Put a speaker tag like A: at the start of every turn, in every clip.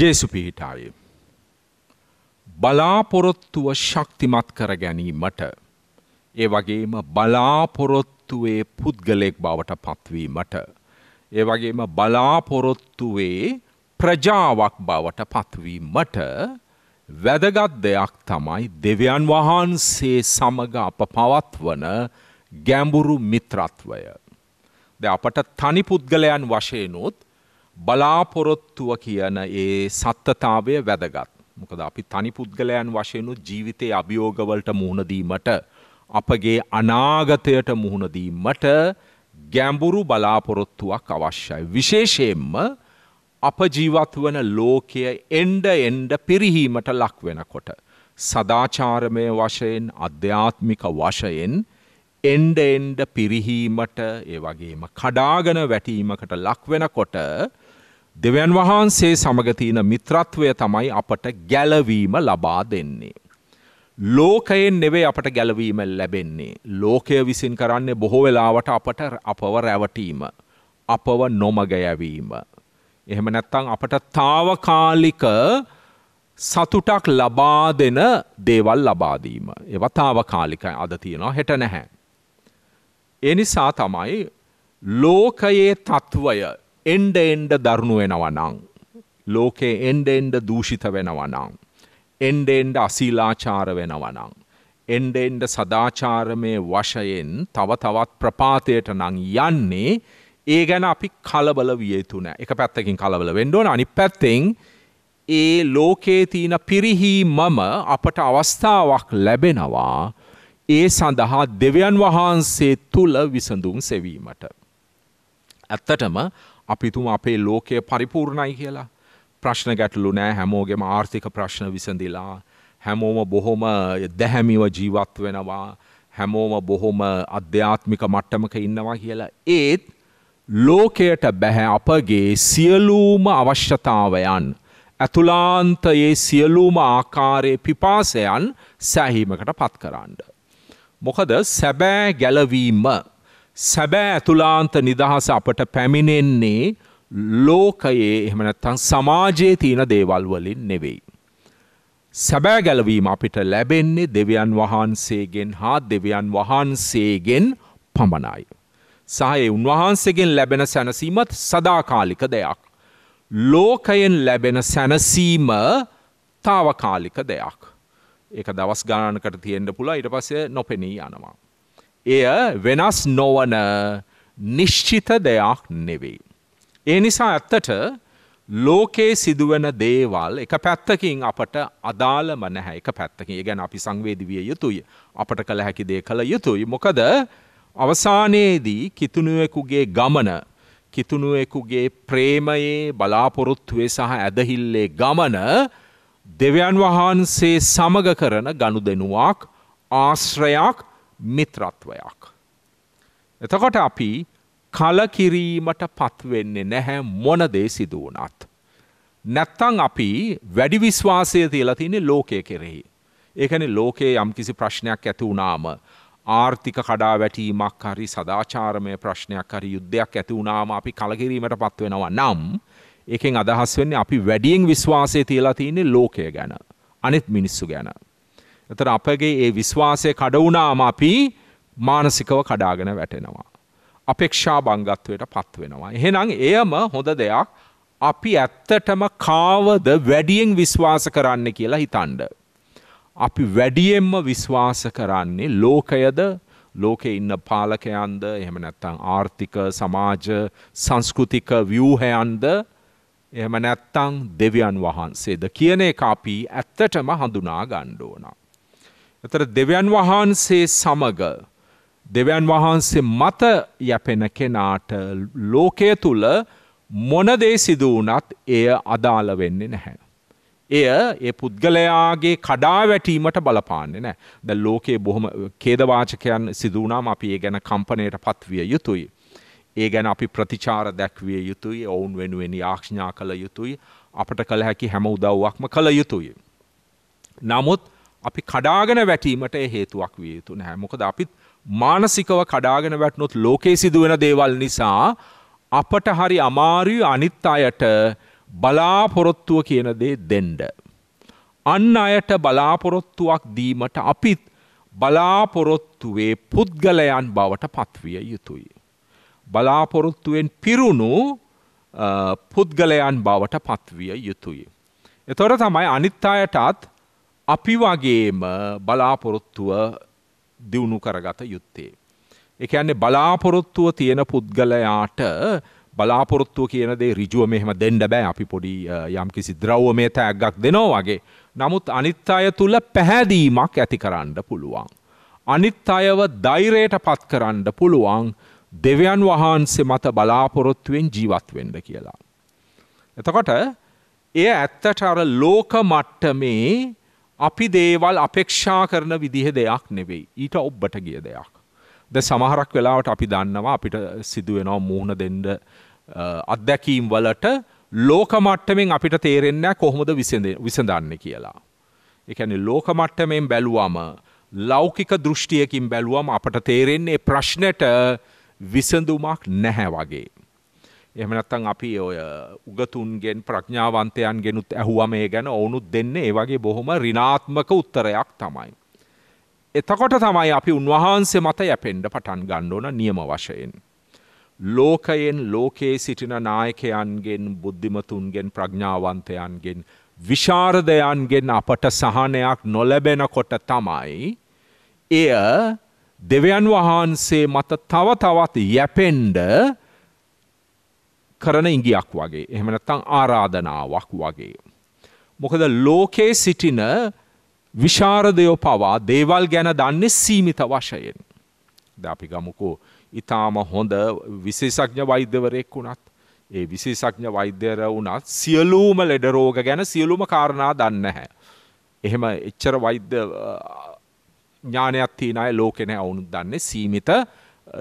A: ජේසු පිහිටාය. බලාපොරොත්තුව ශක්තිමත් කර ගැනීමට. ඒ වගේම බලාපොරොත්තුවේ පුද්ගලෙක් බවට පත්වීමට. ඒ වගේම බලාපොරොත්තුවේ ප්‍රජාවක් බවට පත්වීමට වැදගත් දෙයක් තමයි දෙවියන් වහන්සේ සමග අප පවත්වන ගැඹුරු මිත්‍රත්වය. ද අපට තනි පුද්ගලයන් වශයනුත් බලාපොරොත්තුව කියන ඒ සත්තතාවය වැදගත්. මොකද අපි තනි පුද්ගලයන් වශයනුත් ජීවිතයේ අභියෝගවලට මුහුණදීමට අපගේ අනාගතයට මුහුණදීමට ගැඹුරු බලාපොරොත්තුවක් අවශ්‍යයි. විශේෂයෙන්ම අප ජීවත් වන ලෝකය එන්ඩ එන්ඩ පිරිහීමට ලක් වෙනකොට. සදාචාරමය වශයෙන් අධ්‍යාත්මික වශයෙන් එන්ඩ එන්ඩ පිරිහීමට ඒ වගේම කඩාගන වැටීමකට ලක්වෙනකොට දෙවන් වහන්සේ සමගතියන මිත්‍රත්වය තමයි අපට ගැලවීම ලබා දෙන්නේ. ලෝකයෙන් නෙවේ අපට ගැලවීම ලැබෙන්නේ. ලෝකය විසින් කරන්නේ බොහෝ වෙලාවට අපට අපව රැවටීම. අපව නොමග යැවීම. එහෙම නැත්තං අපට තාවකාලික සතුටක් ලබා දෙන දේවල් ලබාදීම. ඒව තාවකාලිකයි අද තියෙනවා හෙට නැහැ. එනිසා තමයි ලෝකයේ තත්ත්වය එන්ඩ එන්ඩ දරුණු වෙනවනං. ලෝකයේ එන්ඩ එන්ඩ දූෂිත වෙනවනං. එන්ඩ එන්ඩ අසීලාචාර වෙනවනං. එන්ඩ එන්ඩ සදාචාරමය වශයෙන් තව තවත් ප්‍රපාතයට නං යන්නේ ඒ ගැන අපි කලබල විය යුතු නෑ. එක පැත්තකින් කලබල වෙන්න ඕන අනිත් පැත්තෙන් ඒ ලෝකේ තියෙන පිරිහීමම අපට අවස්ථාවක් ලැබෙනවා ඒ සඳහා දෙවියන් වහන්සේ තුල විසඳුම් සෙවීමට. ඇත්තටම අපිතුම අපේ ලෝකය පරිපූර්ණයි කියලා. ප්‍රශ්න ගැටලු නෑ හැමෝගෙම ආර්ථික ප්‍රශ්න විසඳිලා හැමෝම බොහොම දැහැමිව ජීවත් වෙනවා හැමෝම බොහොම අධ්‍යාත්මික මට්ටමක ඉන්නවා කියලා ඒත් ලෝකයට බැහැ අපගේ සියලූම අවශ්‍යතාවයන් ඇතුලාන්තයේ සියලූම ආකාරයේ පිපාසයන් සැහීමකට පත් කරන්න. මොකද සැබෑ ගැලවීම සැබෑ ඇතුලාන්ත නිදහස අපට පැමිණෙන්නේ ලෝකයේ එහෙමනැත්තන් සමාජයේ තියෙන දේවල් වලින් නෙවෙයි. සැබෑ ගැලවීම අපිට ලැබෙන්නේ දෙවියන් වහන්සේගෙන් හා දෙවියන් වහන්සේගෙන් පමණයි. සහයේ උන්වහන්සේගෙන් ලැබෙන සැනසීමත් සදාකාලික දෙයක්. ලෝකයෙන් ලැබෙන සැනසීම තාවකාලික දෙයක්. ඒක දවස් ගානකට තියෙන්ට පුළ ඉට පස්සේ නොපෙනී යනවා. එය වෙනස් නොවන නිශ්චිත දෙයක් නෙවෙයි. ඒ නිසා ඇත්තට ලෝකයේ සිදුවන දේවල් එක පැත්තකින් අපට අදාළම නැහැ. එක පැත්තකින්. ගැන අපි සංවේදවිය යුතුයි. අපට කළ හැකි දේ කළ යුතුයි. මොකද අවසානයේදී කිතුනුවෙකුගේ ගමන කිතුනුවෙකුගේ ප්‍රේමයේ බලාපොරොත්තුවේ සහ ඇදහිල්ලේ ගමන දෙවියන් වහන්සේ සමග කරන ගණු දෙනුවක් ආශ්‍රයක් මිත්‍රත්වයක්. එතකොට අපි කලකිරීමට පත්වෙන්නේ නැහැ මොනදේ සිදුවනත්. නැත්තං අපි වැඩි විශ්වාසය තියලා තියන්නේ ලෝකය කෙරෙහි. ඒකන ලෝකයේ යම්කිසි ප්‍රශ්නයක් ඇති වුණාම ආර්ථික කඩා වැටීමක් හරි සදාචාරමය ප්‍රශ්නයක් හරි යුද්ධයක් ඇති වුණාම අපි කලකිරීමට පත්වෙනවා නම් ඒකෙන් අදහස් වෙන්නේ අපි වැඩියෙන් විශ්වාසය තියලා තියන්නේ ලෝකය ගැන අනිත් මිනිස්සු ගැන. එතර අපගේ ඒ විශ්වාසය කඩවුණාම අපි මානසිකව කඩාගෙන වැටෙනවා. අපේක්ෂා බංගත්වයට පත් වෙනවා. එහෙනම් එයම හොඳ දෙයක් අපි ඇත්තටම කාවද වැඩියෙන් විශ්වාස කරන්න කියලා හිතන්ඩ. අපි වැඩියෙන්ම විශ්වාස කරන්නේ ලෝකයද ලෝකෙ ඉන්න පාලකයන්ද එහෙම නැත්තං ආර්ථික සමාජ සංස්කෘතික ව්‍යූහයන්ද එහෙම නැත්තං දෙවියන් වහන්සේද කියන එක අපි ඇත්තටම හඳුනා ගණ්ඩෝන. එතර දෙවියන් වහන්සේ සමග දෙවියන් වහන්සේ මත යැපෙන කෙනාට ලෝකය තුළ මොනදේ සිදුවනත් එය අදාළ වෙන්නේ නැහැ. එය ඒ පුද්ගලයාගේ කඩා වැටීමට බලපාන්නේ නෑ ද ලෝකයේ බොහොම කේදවාචකයන් සිදුවනාම අපි ඒ ගැන කම්පනයට පත්විය යුතුයි. ඒ ගැන අපි ප්‍රතිචාර දැක්විය යුතුයි ඔවුන් වෙනුවෙන් යාක්ෂඥා කළ යුතුයි අපට කළ හැකි හැම උදව්වක්ම කළ යුතුයි. නමුත් අපි කඩාගෙන වැටීමට හේතුවක් විය යුතු නැහැ මොකද අපිත් මානසිකව කඩාගෙන වැටනොත් ලෝකේ සිදුවෙන දේවල් නිසා අපට හරි අමාරුය අනිත් අයට බලාපොරොත්තුව කියන දේ දෙන්ඩ. අන්න අයට බලාපොරොත්තුවක් දීමට අපිත් බලාපොරොත්තුවේ පුද්ගලයන් බවට පත්විය යුතුයි. බලාපොරොත්තුවෙන් පිරුණු පුද්ගලයන් බවට පත්විය යුතුයි. එතොර තමයි අනිත් අයටත් අපි වගේම බලාපොරොත්තුව දියුණු කරගත යුත්තේ. එකන්නේ බලාපොරොත්තුව තියෙන පුද්ගලයාට බලාපොරොත්තුව කියන දේ රිජුව මෙහෙම දෙන්න බෑ අපි පොඩි යම් කිසි ද්‍රව්ව මේ තෑග්ගක් දෙනවා වගේ. නමුත් අනිත් අය තුළ පැහැදීමක් ඇති කරන්න පුළුවන්. අනිත් අයව දෛරයට පත් කරන්න පුළුවන් දෙවියන් වහන්සේ මත බලාපොරොත්තුවෙන් ජීවත් වෙන්න කියලා. එතකොට එය ඇත්තට අර ලෝක මට්ටමේ අපි දේවල් අපේක්ෂා කරන විදිහ දෙයක් නෙවෙයි. ඊට ඔබ්බට ගිය දෙයක්. ද සමහරක් වෙලාවට අපි දන්නවා අපිට සිදුවෙනවා මුහුණ දෙන්න අත්දැකීම් වලට ලෝක මට්ටමින් අපිට තේරෙන්නේ කොහොමද විසඳන්නේ කියලා. ඒ කියන්නේ ලෝක මට්ටමින් බැලුවම ලෞකික දෘෂ්ටියකින් බැලුවම අපට තේරෙන්නේ ප්‍රශ්නෙට විසඳුමක් නැහැ වගේ. එහෙම නැත්නම් අපි ඔය උගතුන්ගෙන් ප්‍රඥාවන්තයන්ගෙනුත් ඇහුවම ඒ ගැන ඔවුනුත් දෙන්නේ ඒ වගේ බොහොම ඍණාත්මක උත්තරයක් තමයි. එතකොට තමයි අපි උන්වහන්සේ මත යැපෙන්ඩ පටන් ගන්න ඕන නියම වශයෙන්. ලෝකයෙන් ලෝකයේ සිටින නායකයන්ගෙන් බුද්ධිමතුන්ගෙන් ප්‍රඥාවන්තයන්ගෙන් විශාරදයන්ගෙන් අපට සහනයක් නොලැබෙනකොට තමයි එය දෙවියන් වහන්සේ මත තව තවත් යැපෙන්ඩ කරන ඉංගියක් වගේ එහෙම නැත්නම් ආරාධනාවක් වගේ. මොකද ලෝකයේ සිටින විශාරදයෝ පවා දේවල් ගැන දන්නේ සීමිත වශයෙන්. ද අපි ගමුකෝ ඉතාම හොඳ විශේෂඥ වෛද්‍යවරයෙක් වුණත් ඒ විශේෂඥ වෛද්‍යර වුණත් සියලූම ලෙඩරෝග ගැන සියලුම කාරණා දන්න හැ. එහෙම එච්චර වෛද්‍ය ඥානයක් තියන අය ලෝකෙන ඔවුන් දන්නේ සීමිත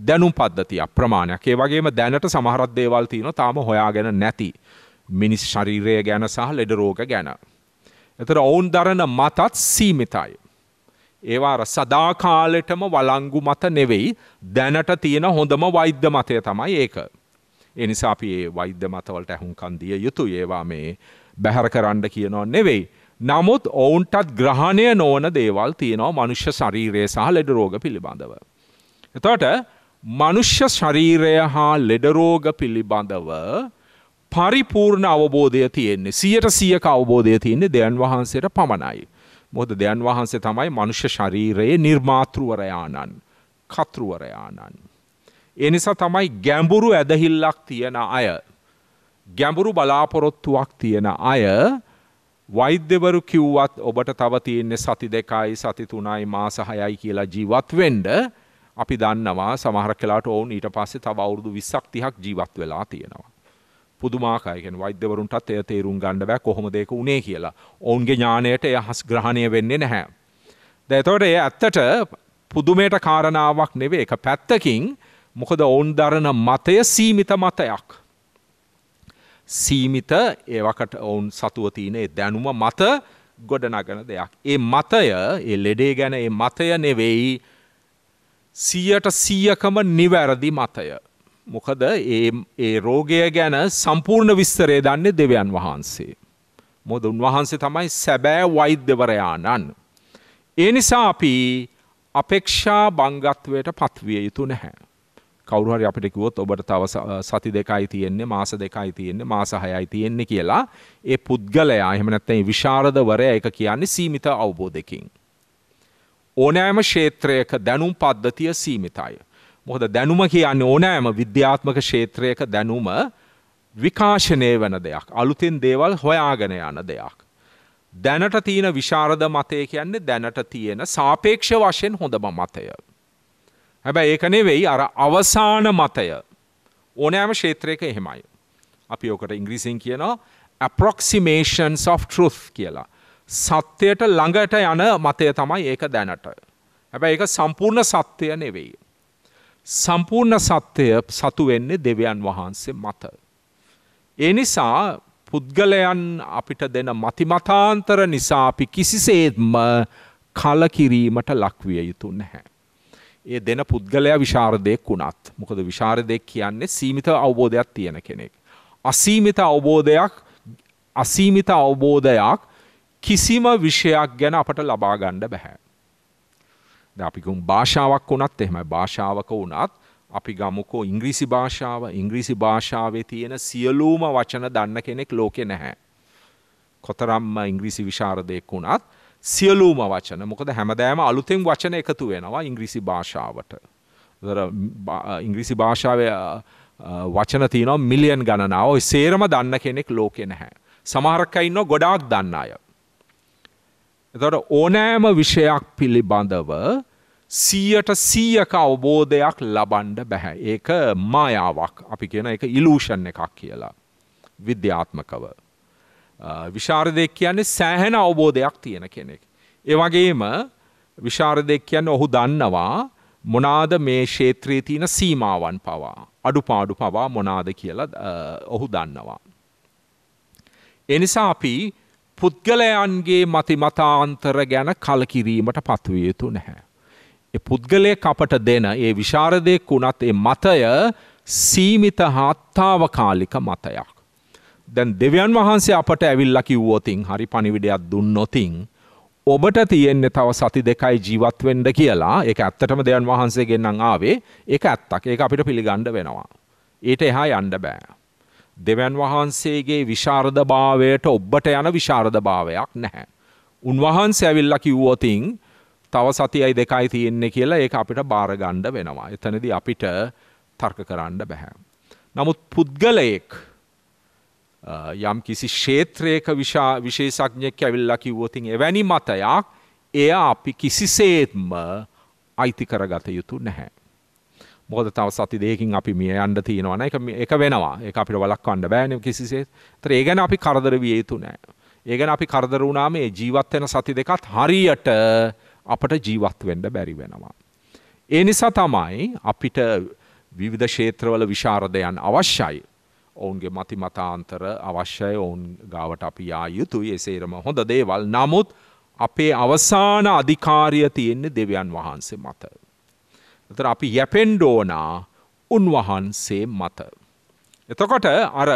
A: දැනුම් පද්ධතිය ප්‍රමාණයක් ඒ වගේම දැනට සමහරත් දේවල් තියන තාම හොයාගෙන නැති මිනිස් ශරීරය ගැන සහ ලෙඩරෝග ගැන. එතර ඔවුන් දරන මතත් සීමිතයි. ඒවාර සදාකාලෙටම වලංගු මත නෙවෙයි දැනට තියෙන හොඳම වෛද්‍ය මතය තමයි ඒක. එනිසා අපි ඒ වෛද්‍ය මතවලට ඇහුන්කන් දිය යුතු ඒවා මේ බැහැර කරන්න කියනවා නෙවෙයි. නමුත් ඔවුන්ටත් ග්‍රහණය නොවන දේවල් තියෙනවා මනුෂ්‍ය ශරීරය සහ ලෙඩ රෝග පිළිබඳව. එතට මනුෂ්‍ය ශරීරය හා ලෙඩරෝග පිළිබඳව පරිපූර්ණ අවබෝධය තියෙන්නේ සියට සියක අවබෝධය තියන්නේ දෙයන් වහන්සේට පමණයි. මොද දෙයන් වහන්සේ තමයි මනුෂ්‍ය ශරීරයේ නිර්මාතෘවරයාණන් කතෘවරයාණන්. එනිසා තමයි ගැඹුරු ඇදහිල්ලක් තියෙන අය. ගැඹුරු බලාපොරොත්තුවක් තියෙන අය වෛද්‍යවරු කිව්වත් ඔබට තව තියෙන්නේ සති දෙකයි සති තුනයි මාසහයයි කියලා ජීවත්වෙන්ඩ අපි දන්නවා සමහර කලාට ඔවුන් ඊට පස්සේ තව අවුරුදු විස්සක් තිහක් ජීවත් වෙලා තියෙනවා. පුදුමාකායකෙන් වෛද්‍යවරුන්ටත් එය තේරුම් ගණඩ බෑ කොහොම දෙක උනේ කියලා. ඔවුන්ගේ ඥානයට එය හස් ග්‍රහණය වෙන්නේ නැහැ. දැතවට එය ඇත්තට පුදුමයට කාරණාවක් නෙවේ එක පැත්තකින් මොකද ඔවුන් දරන මතය සීමිත මතයක්. සීමිත ඒවකට ඔවුන් සතුවතියනේ දැනුම මත ගොඩනගන දෙයක්. ඒ මතය ඒ ලෙඩේ ගැන ඒ මතය නෙවෙයි සීයට සීයකම නිවැරදි මතය. මොකද ඒ රෝගය ගැන සම්පූර්ණ විස්තරේ දන්නේ දෙවියන් වහන්සේ. මොද උන්වහන්සේ තමයි සැබෑ වෛද්‍යවරයාණන්. ඒ නිසා අපි අපේක්ෂා බංගත්වයට පත්විය යුතු නැහැ. කවරුහරි අපිට කිවොත් ඔබට තව සති දෙකයි තියෙන්නේ මාස දෙකයි තියෙන්නේ මාස හයයි තියෙන්නේ කියලා ඒ පුද්ගලයා එහෙම නැත්නම් විශාරදවරය එක කියන්නේ සීමිත අවබෝධයකින්. ඕනෑම ක්ෂේත්‍රයක දැනුම් පද්ධතිය සීමිතයි. මොකද දැනුම කියන්නේ ඕනෑම විද්‍යාත්මක ක්ෂේත්‍රයක දැනුම විකාශනය වන දෙයක්. අලුතින් දේවල් හොයාගෙන යන දෙයක්. දැනට තියෙන විශාරද මතය කියන්නේ දැනට තියෙන සාපේක්ෂ වශයෙන් හොඳම මතය. හැබැයි ඒක නෙවෙයි අර අවසාන මතය. ඕනෑම ක්ෂේත්‍රයක එහෙමයි. අපි ඕකට ඉංග්‍රීසින් කියනවා approximations of truth කියලා. සත්‍යයට ළඟට යන මතය තමයි ඒක දැනට. හැබැයි ඒක සම්පූර්ණ සත්‍යය නෙවෙයි. සම්පූර්ණ සත්‍යය සතු වෙන්නේ දෙවියන් වහන්සේ මත. ඒ නිසා පුද්ගලයන් අපිට දෙන මතිමතාන්තර නිසා අපි කිසිසේත්ම කලකිරීමට ලක්විය යුතු නැහැ. ඒ දෙන පුද්ගලයා විශාරදයෙක් වුණත් මොකද විශාරදයෙක් කියන්නේ සීමිත අවබෝධයක් තියෙන කෙනෙක්. අසීමිත අවබෝධයක් අසීමිත අවබෝධයක් කිසිම විෂයක් ගැන අපට ලබා ගණ්ඩ බැහැ. අපිකුම් භාෂාවක් වුණත් එහෙමයි භාෂාවක වුණත් අපි ගමුකෝ ඉංග්‍රීසි භාෂාව ඉංග්‍රීසි භාෂාවේ තියෙන සියලූම වචන දන්න කෙනෙක් ලෝකෙ නැහැ. කොතරම්ම ඉංග්‍රීසි විශාරදයෙක් වුණත් සියලූම වචන මොකද හැමදෑම අලුතෙන් වචන එකතු වෙනවා ඉංග්‍රීසි භාෂාවට. ඉංග්‍රීසි භාෂාවය වචන තියනවා මිලියන් ගණනාව ඔය සේරම දන්න කෙනෙක් ලෝකෙ නැහැ. සමහරක්ක ඉන්න ගොඩාක් දන්න අය. එතොට ඕනෑම විෂයක් පිළිබඳව සීයට සීයක අවබෝධයක් ලබන්ඩ බැහැ. ඒක මායාවක් අපි කියන එක ඉලූෂන් එකක් කියලා. විද්‍යාත්මකව. විශාරදයක් කියන්නේ සෑහෙන අවබෝධයක් තියෙන කෙනෙක්. ඒවගේම විශාරදයක් කියන්න ඔහු දන්නවා මොනාද මේ ශේත්‍රයේ තියෙන සීමාවන් පවා. අඩුපාඩු පවා මොනාද කියලා ඔහු දන්නවා. එනිසා අපි පුද්ගලයන්ගේ මතිමතාන්තර ගැන කලකිරීමට පත්විය යුතු නැහැ. ඒ පුද්ගලය අපට දෙන ඒ විශාරදයෙක් වුණත් ඒ මතය සීමිත හත්තාවකාලික මතයක්. දැන් දෙවියන් වහන්සේ අපට ඇවිල්ල කිව්වෝතින් හරි පනිවිඩයක් දුන්නොතින් ඔබට තියෙන්නේ තව සති දෙකයි ජීවත්වෙන්ඩ කියලා ඒ ඇත්තටම දෙයන් වහන්සේ ගෙන්න්නම් ආවේ ඒ ඇත්තක් ඒ අපිට පිළිගණ්ඩ වෙනවා. ඊට එහා යන්ඩ බෑ. දෙවන් වහන්සේගේ විශාරධ භාවයට ඔබ්බට යන විශාරධ භාවයක් නැහැ. උන්වහන්සේ ඇවිල්ල කිව්වෝතින් තව සතියයි දෙකයි තියෙන්නේ කියලා ඒ අපිට භාරගණ්ඩ වෙනවා. එතනද අපිට තර්ක කරන්න බැහැ. නමුත් පුද්ගලයෙක් යම් කිසි ක්ෂේත්‍රයක විශේෂඥයක් ඇවිල්ලා කිව්වොතින් එවැනි මතයක් එය අපි කිසිසේත්ම අයිති කරගත යුතු නැහැ. මොකද තව සති දෙකින් අපි මිය යන්න තියෙනවන එක එක වෙනවා එක අපිට වලක්වන්න බෑන කිසිසේ තර ඒ ගැන අපි කරදර විය යුතු නෑ. ඒගැන අපි කරදර වුණාම ඒ ජීවත්වෙන සති දෙකත් හරියට අපට ජීවත් වෙන්ඩ බැරි වෙනවා. ඒ නිසා තමයි අපිට විවිධ ක්ෂේත්‍රවල විශාරදයන් අවශ්‍යයි. ඔවුන්ගේ මති මතාන්තර අවශ්‍යය ඔවුන් ගාවට අපි යා යුතුයි එසේරම හොඳ දේවල් නමුත් අපේ අවසාන අධිකාරිය තියෙන්නේ දෙවියන් වහන්සේ මත. එතර අපි යැපෙන්ඩෝනා උන්වහන්සේ මත. එතකොට අර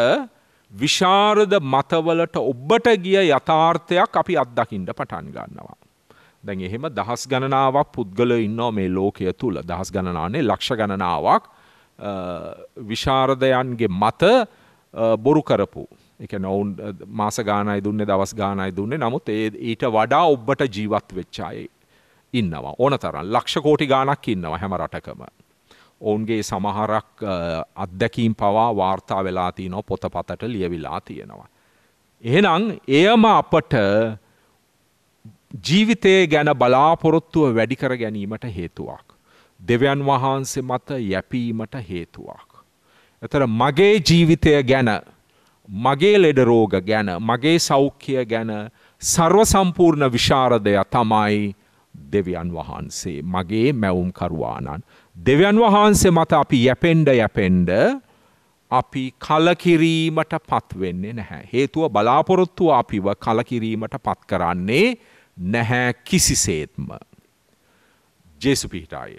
A: විශාරද මතවලට ඔබ්බට ගිය යථාර්ථයක් අපි අත්දකිින්ට පටන් ගන්නවා. දැන් එහෙම දහස් ගණනාවක් පුද්ගල ඉන්නවා මේ ලෝකය තුළ දහස් ගණනානේ ලක්ෂ ගණනාවක් විශාරදයන්ගේ මත බොරු කරපු එක නොවුන් මාස ගානයි දුන්නේ දවස් ගානයි දුන්නේ නමුත් ඒ ඊට වඩා ඔබ්බට ජීවත් වෙච්චායි ඉන්නවා ඕන තරන් ලක්ෂ කෝටි ගානක් ඉන්නවා හැම රටකම. ඔවුන්ගේ සමහරක් අත්දැකීම් පවා වාර්තා වෙලා තියනො පොත පතට ලියවිලා තියෙනවා. එහෙනම් එයම අපට ජීවිතය ගැන බලාපොරොත්තුව වැඩිකර ගැනීමට හේතුවක්. දෙවියන් වහන්සේ මත යැපීමට හේතුවක්. එතර මගේ ජීවිතය ගැන මගේ ලෙඩරෝග ගැන මගේ සෞඛ්‍යය ගැන සර්ව සම්පූර්ණ විශාරදය තමයි දෙවියන් වහන්සේ මගේ මැවුම්කරවානන්. දෙවියන් වහන්සේ මත අපි යැපෙන්ඩ යැපෙන්ඩ අපි කලකිරීමට පත්වෙන්නේ නැහැ. හේතුව බලාපොරොත්තුව අපිව කලකිරීමට පත් කරන්නේ නැහැ කිසිසේත්ම. ජේසු පිහිටාය.